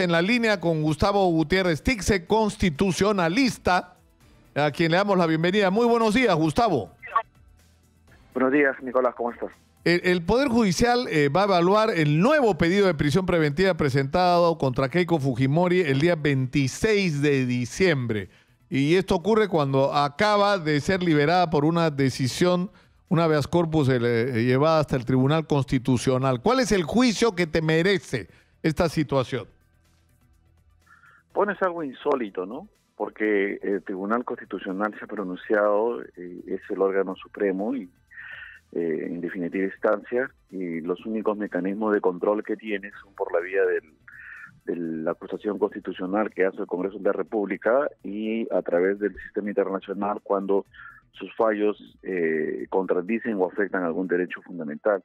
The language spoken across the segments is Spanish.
en la línea con Gustavo Gutiérrez Tixe, constitucionalista, a quien le damos la bienvenida. Muy buenos días, Gustavo. Buenos días, Nicolás, ¿cómo estás? El, Poder Judicial eh, va a evaluar el nuevo pedido de prisión preventiva presentado contra Keiko Fujimori el día 26 de diciembre. Y esto ocurre cuando acaba de ser liberada por una decisión, una habeas corpus eh, llevada hasta el Tribunal Constitucional. ¿Cuál es el juicio que te merece esta situación? Pones algo insólito, ¿no? Porque el Tribunal Constitucional se ha pronunciado, eh, es el órgano supremo y eh, en definitiva instancia, y los únicos mecanismos de control que tiene son por la vía de la acusación constitucional que hace el Congreso de la República y a través del sistema internacional cuando sus fallos eh, contradicen o afectan algún derecho fundamental.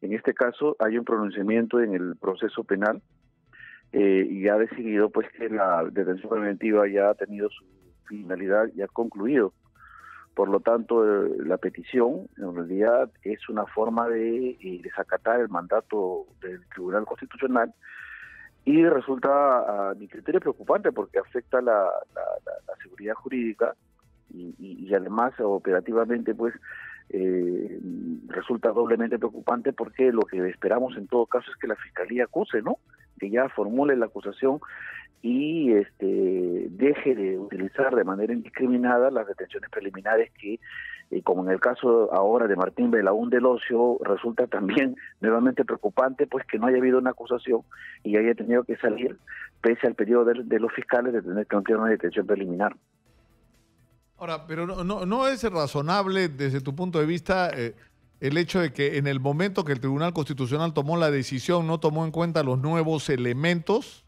En este caso hay un pronunciamiento en el proceso penal eh, y ha decidido pues que la detención preventiva ya ha tenido su finalidad y ha concluido. Por lo tanto, eh, la petición en realidad es una forma de eh, desacatar el mandato del Tribunal Constitucional y resulta a mi criterio preocupante porque afecta la, seguridad jurídica y, además operativamente pues eh, resulta doblemente preocupante porque lo que esperamos en todo caso es que la fiscalía acuse, ¿no? Que ya formule la acusación y este deje de utilizar de manera indiscriminada las detenciones preliminares que eh, como en el caso ahora de Martín Belaún del Ocio, resulta también nuevamente preocupante pues que no haya habido una acusación y haya tenido que salir pese al periodo de, los fiscales de tener que tener una detención preliminar. Ahora, pero no, no, no es razonable desde tu punto de vista eh, el hecho de que en el momento que el Tribunal Constitucional tomó la decisión no tomó en cuenta los nuevos elementos.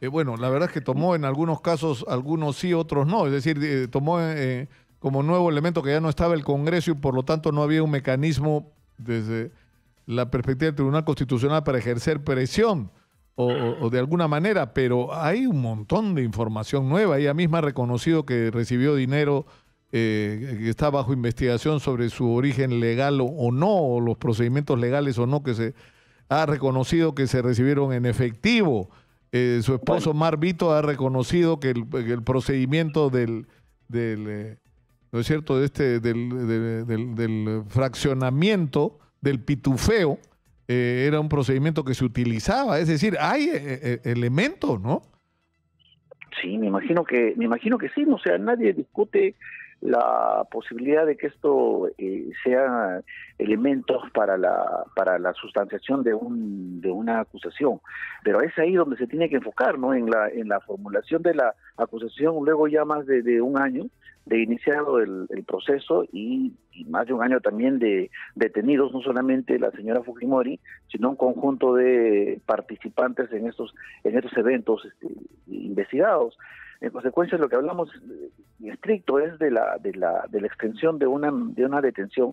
Eh, bueno, la verdad es que tomó en algunos casos, algunos sí, otros no. Es decir, eh, tomó como nuevo elemento que ya no estaba el Congreso y por lo tanto no había un mecanismo desde la perspectiva del Tribunal Constitucional para ejercer presión o, de alguna manera, pero hay un montón de información nueva. Ella misma ha reconocido que recibió dinero eh, que está bajo investigación sobre su origen legal o, no, o los procedimientos legales o no, que se ha reconocido que se recibieron en efectivo. Eh, su esposo Mar Vito ha reconocido que el, procedimiento del, del eh, ¿no es cierto?, de este, del, del, del fraccionamiento, del pitufeo, eh, era un procedimiento que se utilizaba. Es decir, hay elementos, ¿no? Sí, me imagino que, me imagino que sí. O sea, nadie discute la posibilidad de que esto eh, sea elementos para la para la sustanciación de un de una acusación. Pero es ahí donde se tiene que enfocar no en la en la formulación de la acusación luego ya más de, un año de iniciado el, proceso y, más de un año también de detenidos no solamente la señora Fujimori sino un conjunto de participantes en estos en estos eventos este, investigados en consecuencia, lo que hablamos eh, estricto es de la, de la, de la extensión de una, de una detención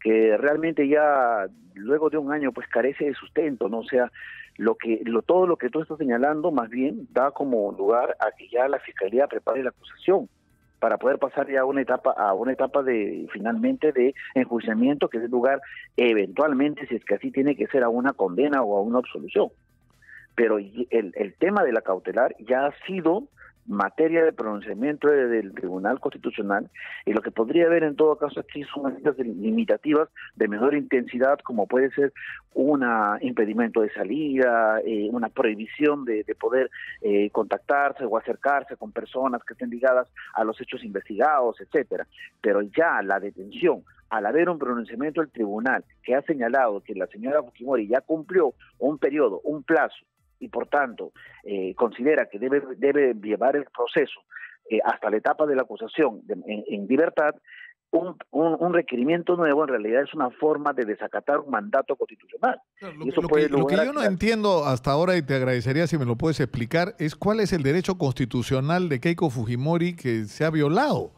que realmente ya luego de un año pues carece de sustento, ¿no? O sea, lo que lo todo lo que tú estás señalando más bien da como lugar a que ya la fiscalía prepare la acusación para poder pasar ya a una etapa a una etapa de finalmente de enjuiciamiento que es lugar eventualmente si es que así tiene que ser a una condena o a una absolución. Pero el, el tema de la cautelar ya ha sido materia de pronunciamiento del Tribunal Constitucional y lo que podría haber en todo caso aquí son medidas limitativas de menor intensidad como puede ser un impedimento de salida, eh, una prohibición de, poder eh, contactarse o acercarse con personas que estén ligadas a los hechos investigados, etcétera. Pero ya la detención, al haber un pronunciamiento del tribunal que ha señalado que la señora Fujimori ya cumplió un periodo, un plazo y por tanto eh, considera que debe, debe llevar el proceso eh, hasta la etapa de la acusación en, libertad, un, un, requerimiento nuevo en realidad es una forma de desacatar un mandato constitucional. lo, que, lo, que, yo no entiendo hasta ahora y te agradecería si me lo puedes explicar es cuál es el derecho constitucional de Keiko Fujimori que se ha violado.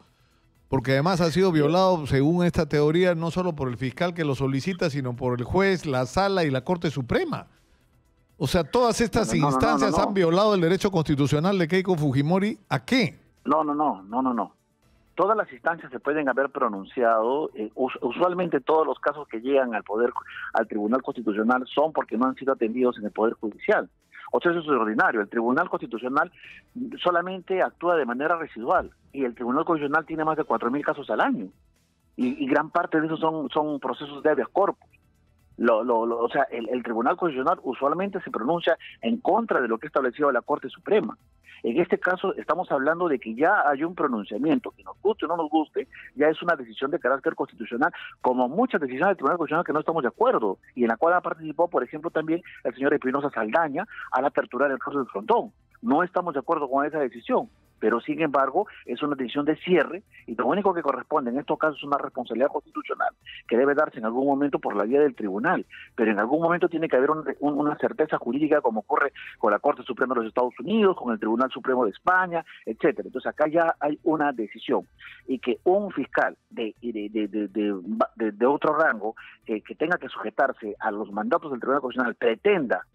Porque además ha sido violado, según esta teoría, no solo por el fiscal que lo solicita, sino por el juez, la sala y la Corte Suprema. O sea, todas estas instancias han violado el derecho constitucional de Keiko Fujimori. ¿A qué? No, no, no, no, no, no. Todas las instancias se pueden haber pronunciado. Eh, usualmente todos los casos que llegan al poder, al Tribunal Constitucional, son porque no han sido atendidos en el Poder Judicial. O sea, eso es ordinario. El Tribunal Constitucional solamente actúa de manera residual y el Tribunal Constitucional tiene más de 4.000 casos al año. Y, y, gran parte de esos son, son procesos de habeas corpus. Lo, lo, lo, o sea, el, Tribunal Constitucional usualmente se pronuncia en contra de lo que ha establecido la Corte Suprema. En este caso estamos hablando de que ya hay un pronunciamiento, que nos guste o no nos guste, ya es una decisión de carácter constitucional, como muchas decisiones del Tribunal Constitucional que no estamos de acuerdo, y en la cual ha participado, por ejemplo, también el señor Espinosa Saldaña al aperturar el caso del frontón. No estamos de acuerdo con esa decisión pero sin embargo es una decisión de cierre y lo único que corresponde en estos casos es una responsabilidad constitucional que debe darse en algún momento por la vía del tribunal, pero en algún momento tiene que haber un, un, una certeza jurídica como ocurre con la Corte Suprema de los Estados Unidos, con el Tribunal Supremo de España, etcétera. Entonces acá ya hay una decisión y que un fiscal de, de, de, de, otro rango que tenga que sujetarse a los mandatos del Tribunal Constitucional pretenda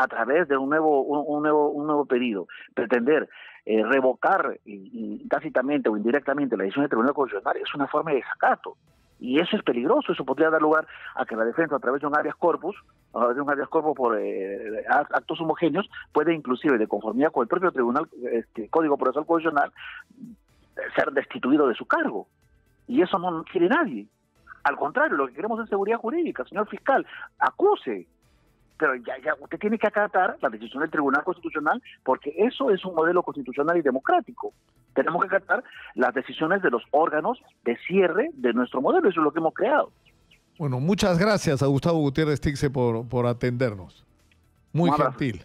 a través de un nuevo un, nuevo un nuevo pedido pretender eh, revocar tácitamente o indirectamente la decisión del Tribunal Constitucional es una forma de desacato. Y eso es peligroso, eso podría dar lugar a que la defensa a través de un habeas corpus, a través de un habeas corpus por eh, actos homogéneos, puede inclusive, de conformidad con el propio Tribunal este, Código Procesal Constitucional, ser destituido de su cargo. Y eso no quiere nadie. Al contrario, lo que queremos es seguridad jurídica. Señor fiscal, acuse, pero ya, ya usted tiene que acatar la decisión del Tribunal Constitucional porque eso es un modelo constitucional y democrático. Tenemos que acatar las decisiones de los órganos de cierre de nuestro modelo, eso es lo que hemos creado. Bueno, muchas gracias a Gustavo Gutiérrez Tixe por, por atendernos. Muy gentil.